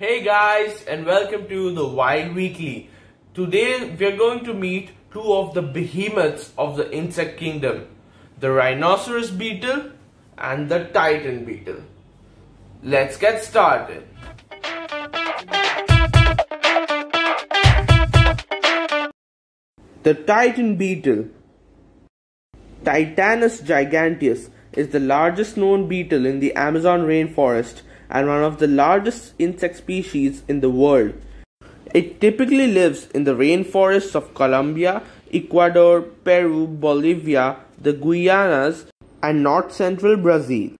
Hey guys and welcome to the Wild Weekly. Today we are going to meet two of the behemoths of the insect kingdom. The rhinoceros beetle and the titan beetle. Let's get started. The titan beetle Titanus giganteus is the largest known beetle in the Amazon rainforest and one of the largest insect species in the world. It typically lives in the rainforests of Colombia, Ecuador, Peru, Bolivia, the Guianas, and north central Brazil.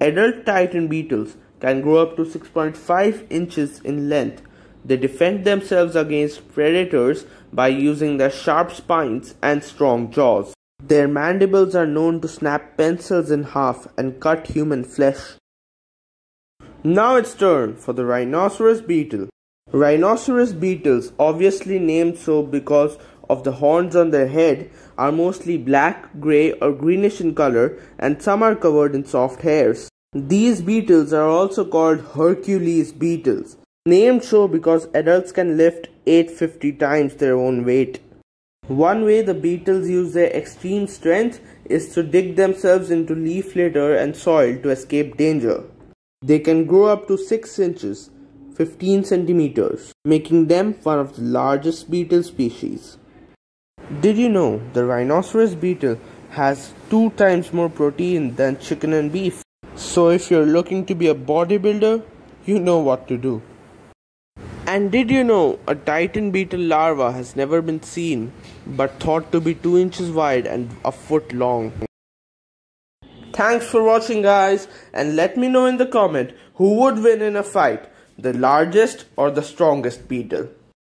Adult titan beetles can grow up to 6.5 inches in length. They defend themselves against predators by using their sharp spines and strong jaws. Their mandibles are known to snap pencils in half and cut human flesh. Now it's turn for the rhinoceros beetle. Rhinoceros beetles, obviously named so because of the horns on their head, are mostly black, grey or greenish in color and some are covered in soft hairs. These beetles are also called Hercules beetles, named so because adults can lift 850 times their own weight. One way the beetles use their extreme strength is to dig themselves into leaf litter and soil to escape danger. They can grow up to 6 inches, 15 centimeters, making them one of the largest beetle species. Did you know the rhinoceros beetle has two times more protein than chicken and beef? So if you're looking to be a bodybuilder, you know what to do. And did you know a titan beetle larva has never been seen but thought to be 2 inches wide and a foot long? Thanks for watching guys and let me know in the comment who would win in a fight, the largest or the strongest beetle.